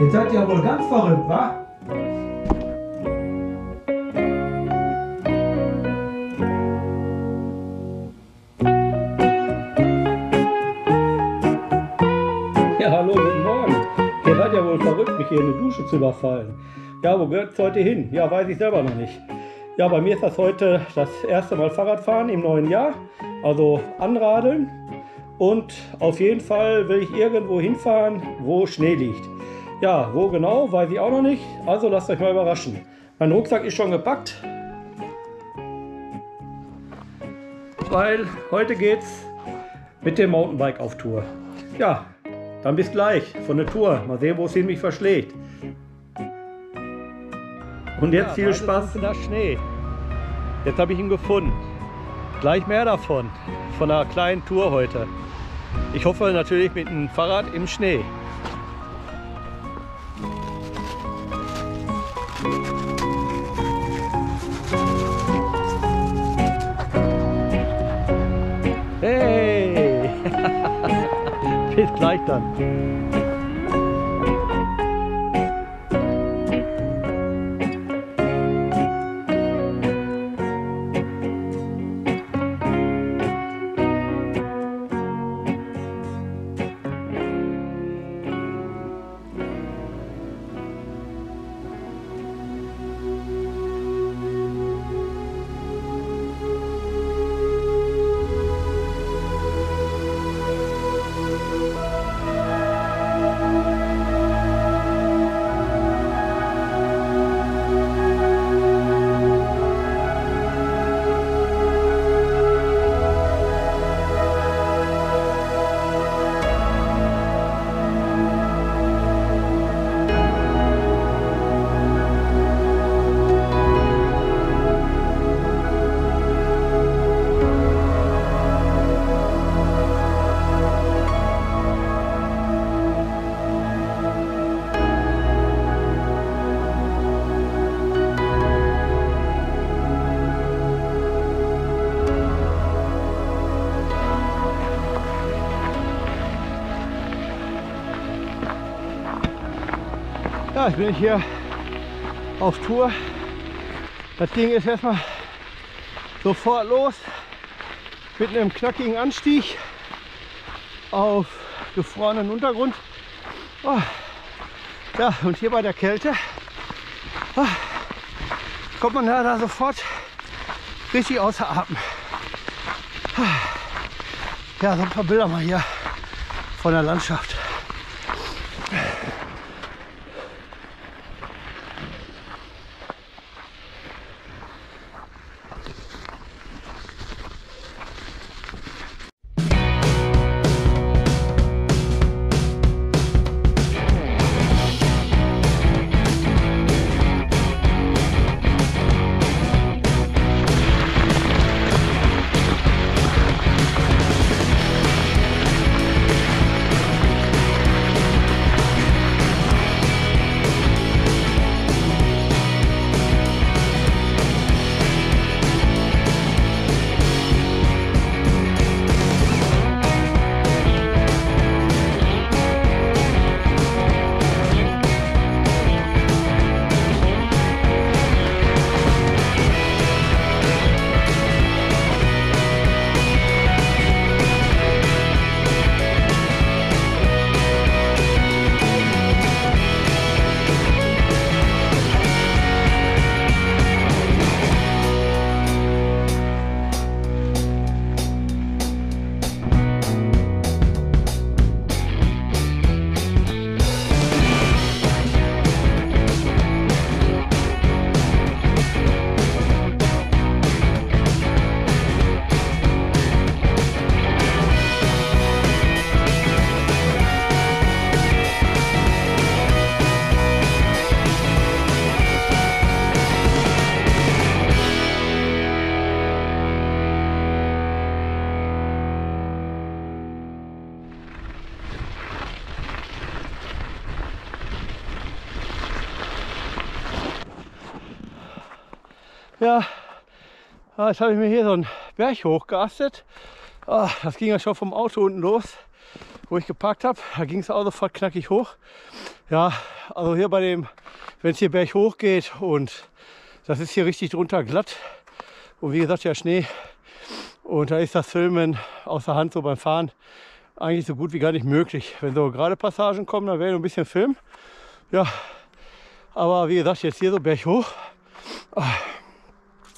Ihr seid ja wohl ganz verrückt, wa? Ja, hallo, guten Morgen. Ihr seid ja wohl verrückt, mich hier in die Dusche zu überfallen. Ja, wo gehört es heute hin? Ja, weiß ich selber noch nicht. Ja, bei mir ist das heute das erste Mal Fahrradfahren im neuen Jahr. Also anradeln. Und auf jeden Fall will ich irgendwo hinfahren, wo Schnee liegt. Ja, wo genau, weiß ich auch noch nicht. Also lasst euch mal überraschen. Mein Rucksack ist schon gepackt. Weil heute geht's mit dem Mountainbike auf Tour. Ja, dann bis gleich von der Tour. Mal sehen, wo es mich verschlägt. Und jetzt viel Spaß. Das Schnee. Jetzt habe ich ihn gefunden. Gleich mehr davon. Von einer kleinen Tour heute. Ich hoffe natürlich mit dem Fahrrad im Schnee. Bis gleich dann. Ich bin hier auf Tour. Das Ding ist erstmal sofort los mit einem knackigen Anstieg auf gefrorenen Untergrund. Oh. Ja, und hier bei der Kälte oh, kommt man da sofort richtig außer Atem. Ja, so ein paar Bilder mal hier von der Landschaft. Ja, ah, jetzt habe ich mir hier so einen Berg hochgeastet. Ah, das ging ja schon vom Auto unten los. wo ich geparkt habe. Da ging es auch sofort knackig hoch. Ja, also hier bei dem, wenn es hier berghoch geht und das ist hier richtig drunter glatt. Und wie gesagt, ja Schnee. Und da ist das Filmen außer Hand so beim Fahren eigentlich so gut wie gar nicht möglich. Wenn so gerade Passagen kommen, dann wäre ein bisschen Film. Ja, aber wie gesagt, jetzt hier so berghoch, ah,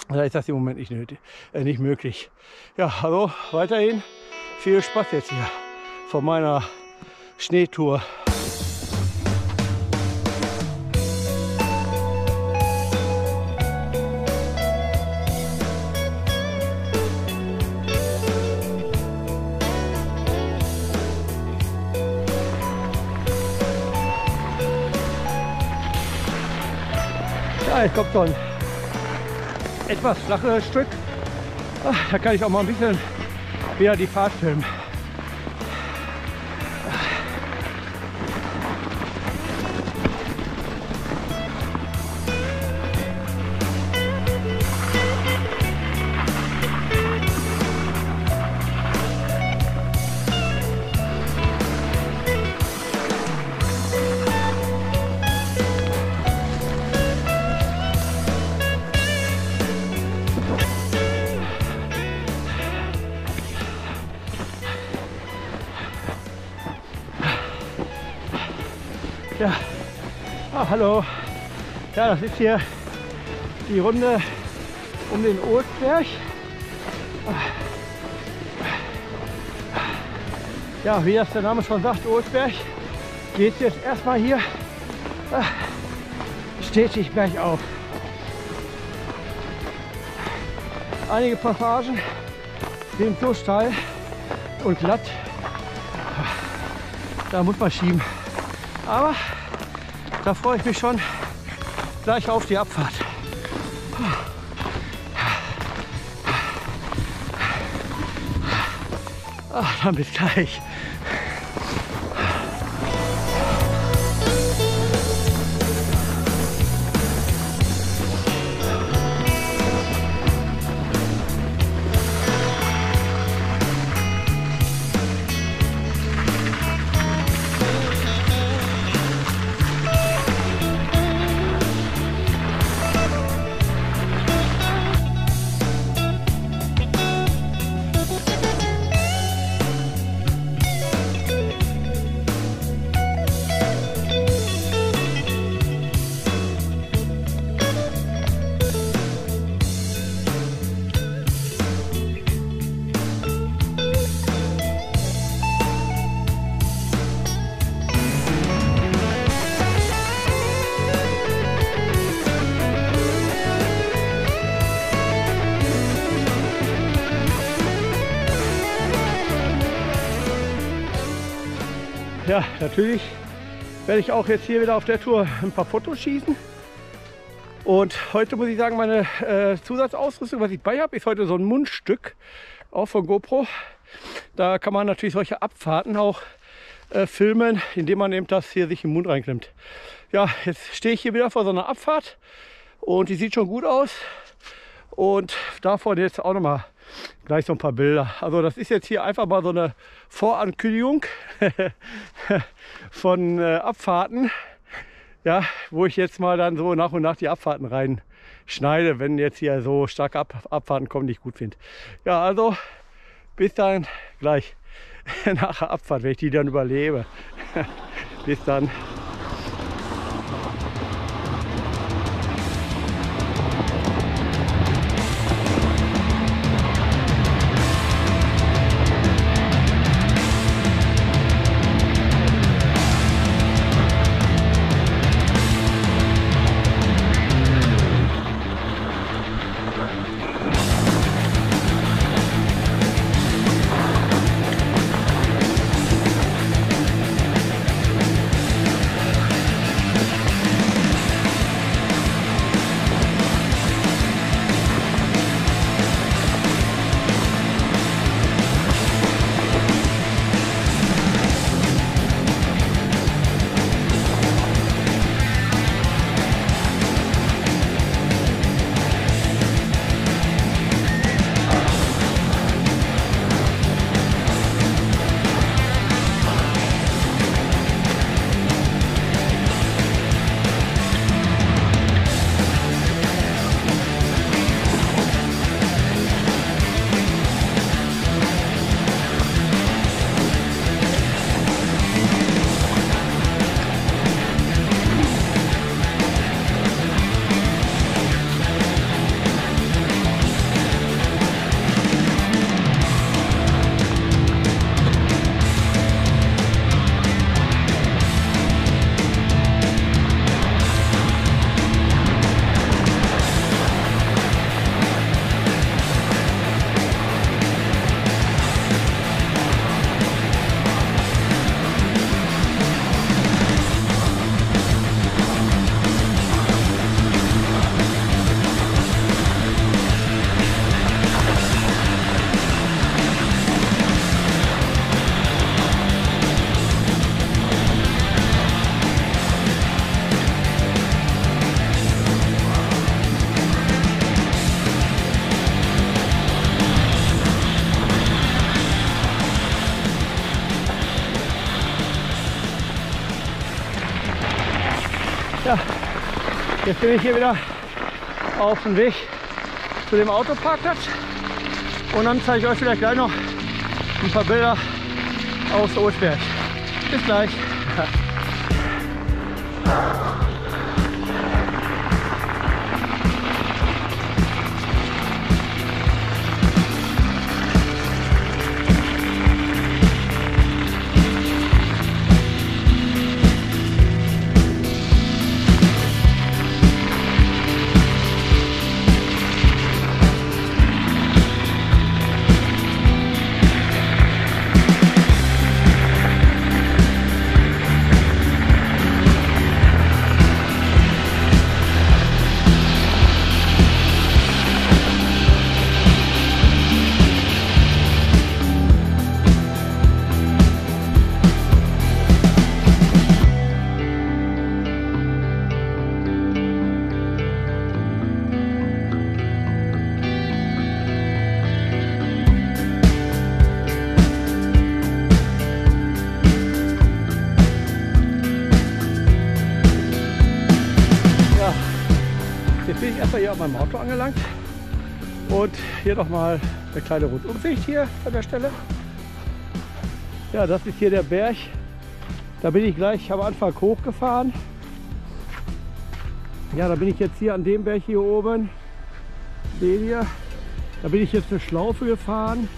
da ist das im Moment nicht, nötig, äh, nicht möglich. Ja, also weiterhin viel Spaß jetzt hier von meiner Schneetour. Ja, kommt so ein etwas flacheres Stück. Ach, da kann ich auch mal ein bisschen wieder die Fahrt filmen. Hallo. Ja, das ist hier die Runde um den Ohlsberg. Ja, wie das der Name schon sagt, Ohlsberg, geht jetzt erstmal hier ah, stetig bergauf. Einige Passagen sind so steil und glatt, da muss man schieben. Aber da freue ich mich schon gleich auf die Abfahrt. Ach, bis gleich. Ja, natürlich werde ich auch jetzt hier wieder auf der Tour ein paar Fotos schießen. Und heute muss ich sagen, meine äh, Zusatzausrüstung, was ich bei habe, ist heute so ein Mundstück, auch von GoPro. Da kann man natürlich solche Abfahrten auch äh, filmen, indem man eben das hier sich im Mund reinklemmt. Ja, jetzt stehe ich hier wieder vor so einer Abfahrt und die sieht schon gut aus. Und davon jetzt auch noch mal gleich so ein paar Bilder. Also das ist jetzt hier einfach mal so eine Vorankündigung von äh, Abfahrten, ja, wo ich jetzt mal dann so nach und nach die Abfahrten reinschneide, wenn jetzt hier so starke Ab Abfahrten kommen, die ich gut finde. Ja, also bis dann gleich nach der Abfahrt, wenn ich die dann überlebe. bis dann. Bin ich hier wieder auf dem Weg zu dem Autoparkplatz und dann zeige ich euch vielleicht gleich noch ein paar Bilder aus Olsberg. Bis gleich. Auto angelangt und hier nochmal eine kleine Rundumsicht hier an der Stelle. Ja, das ist hier der Berg. Da bin ich gleich am Anfang hochgefahren. Ja, da bin ich jetzt hier an dem Berg hier oben. Seht ihr? Da bin ich jetzt eine Schlaufe gefahren.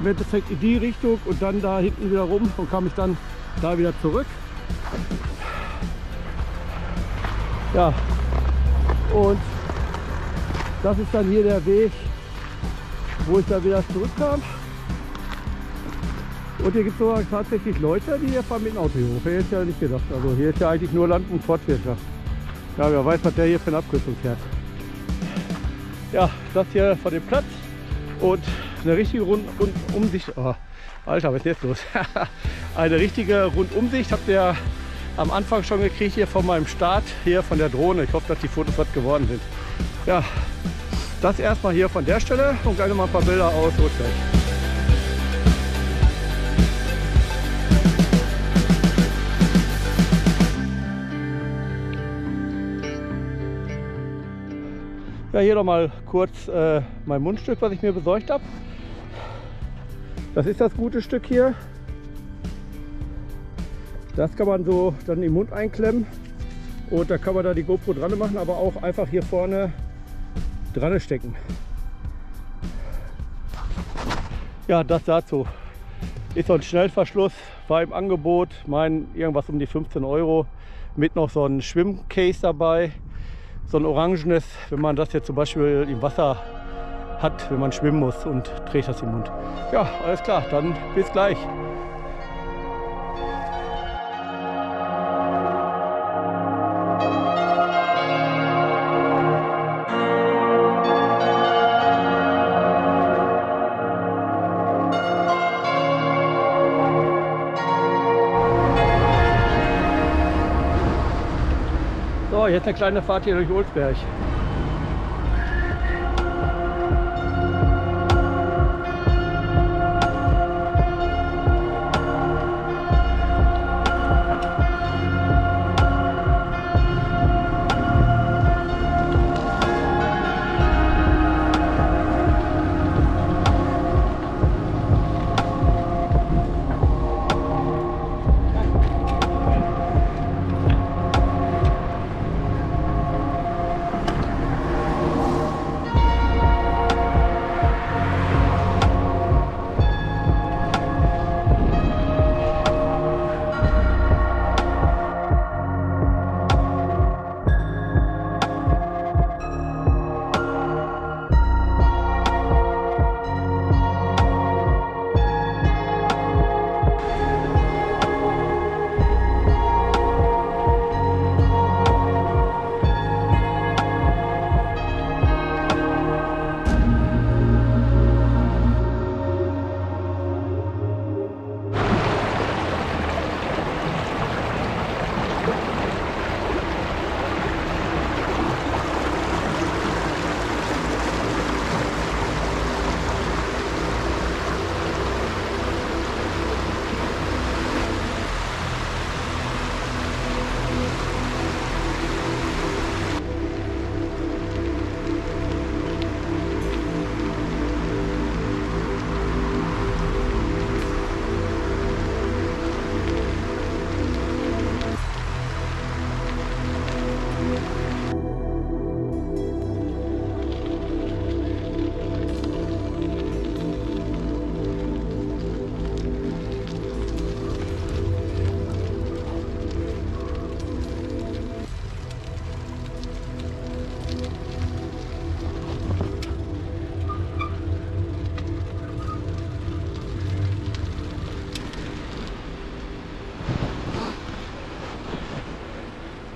Im Endeffekt in die Richtung und dann da hinten wieder rum und kam ich dann da wieder zurück. Ja, und das ist dann hier der Weg, wo ich dann wieder zurückkam. Und hier gibt es sogar tatsächlich Leute, die hier fahren mit dem Auto hier hoch. Hätte ich ja nicht gedacht. Also hier ist ja eigentlich nur Land- und Forstwirtschaft. Ja, wer weiß, was der hier für eine Abkürzung fährt. Ja, das hier von dem Platz und eine richtige Rundumsicht. Oh, Alter, was ist jetzt los? eine richtige Rundumsicht habt ihr am Anfang schon gekriegt hier von meinem Start, hier von der Drohne. Ich hoffe, dass die Fotos was geworden sind. Ja, das erstmal hier von der Stelle und gleich noch mal ein paar Bilder aus Rotberg. Ja, hier noch mal kurz äh, mein Mundstück, was ich mir besorgt habe. Das ist das gute Stück hier. Das kann man so dann im Mund einklemmen und da kann man da die GoPro dran machen, aber auch einfach hier vorne dran stecken. Ja, das dazu. Ist so ein Schnellverschluss, war im Angebot, mein irgendwas um die 15 Euro mit noch so ein Schwimmcase dabei. So ein orangenes, wenn man das jetzt zum Beispiel im Wasser hat, wenn man schwimmen muss und trägt das im Mund. Ja, alles klar, dann bis gleich. Jetzt eine kleine Fahrt hier durch Olsberg.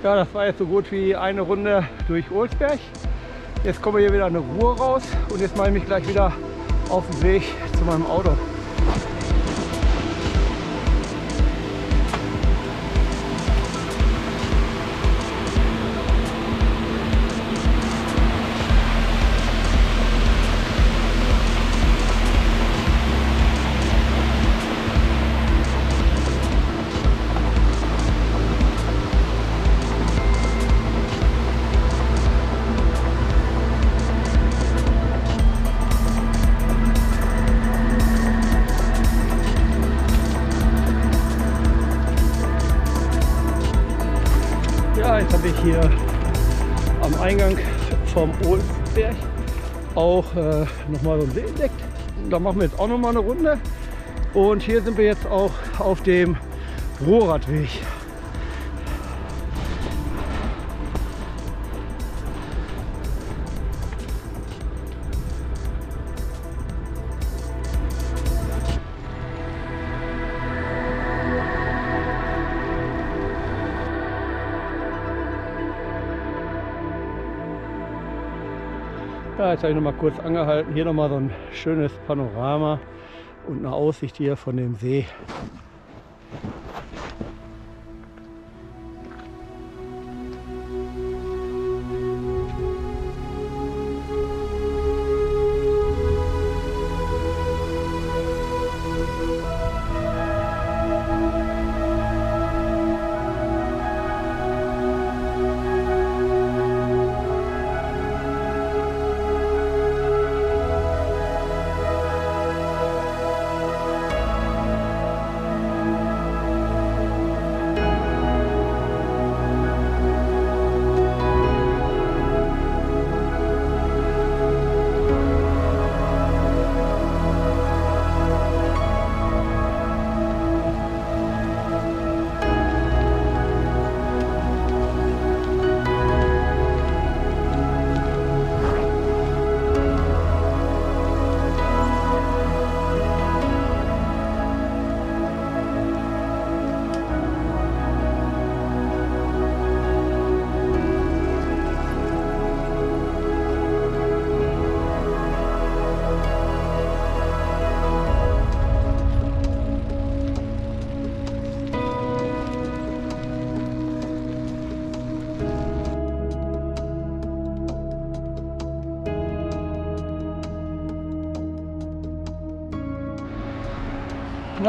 Ja, das war jetzt so gut wie eine Runde durch Olsberg. Jetzt kommen wir hier wieder eine Ruhe raus und jetzt mache ich mich gleich wieder auf den Weg zu meinem Auto. Ja, jetzt habe ich hier am Eingang vom Ohlsberg auch äh, nochmal so einen See entdeckt. Da machen wir jetzt auch nochmal eine Runde. Und hier sind wir jetzt auch auf dem Rohradweg. Ja, jetzt habe ich noch mal kurz angehalten. Hier noch mal so ein schönes Panorama und eine Aussicht hier von dem See.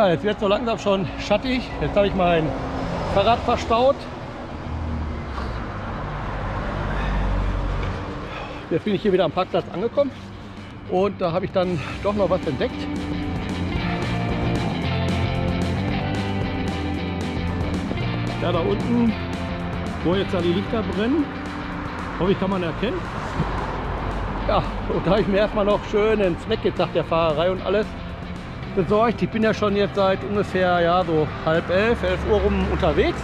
Jetzt wird so langsam schon schattig. Jetzt habe ich mein Fahrrad verstaut. Jetzt bin ich hier wieder am Parkplatz angekommen und da habe ich dann doch noch was entdeckt. Ja, da unten, wo jetzt da die Lichter brennen, hoffe ich kann man erkennen. Ja, und da habe ich mir erstmal noch schön einen Snack nach der Fahrerei und alles besorgt. Ich bin ja schon jetzt seit ungefähr ja, so halb elf, elf Uhr rum unterwegs.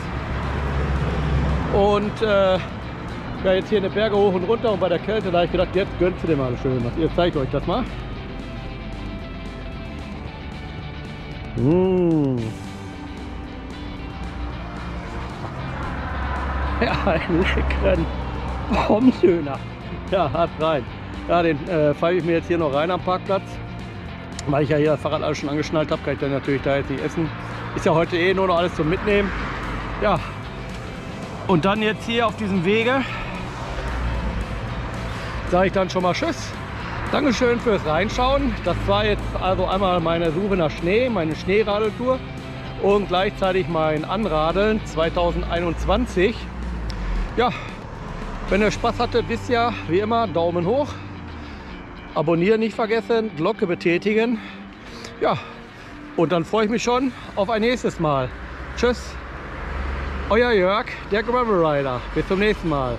Und äh, ja, jetzt hier eine Berge hoch und runter und bei der Kälte, da habe ich gedacht, jetzt gönnst du dir mal schön was. Jetzt zeige ich euch das mal. Mmh. Ja, einen leckeren Pommdöner. Ja, hat rein. Ja, den äh, pfeife ich mir jetzt hier noch rein am Parkplatz. Weil ich ja hier das Fahrrad alles schon angeschnallt habe, kann ich dann natürlich da jetzt nicht essen. Ist ja heute eh nur noch alles zum Mitnehmen. Ja, und dann jetzt hier auf diesem Wege sage ich dann schon mal Tschüss. Dankeschön fürs Reinschauen. Das war jetzt also einmal meine Suche nach Schnee, meine Schneeradeltour und gleichzeitig mein Anradeln 2021. Ja, wenn ihr Spaß hattet, ihr, wie immer, Daumen hoch. Abonnieren nicht vergessen, Glocke betätigen. Ja, und dann freue ich mich schon auf ein nächstes Mal. Tschüss, euer Jörg, der Gravel Rider. Bis zum nächsten Mal.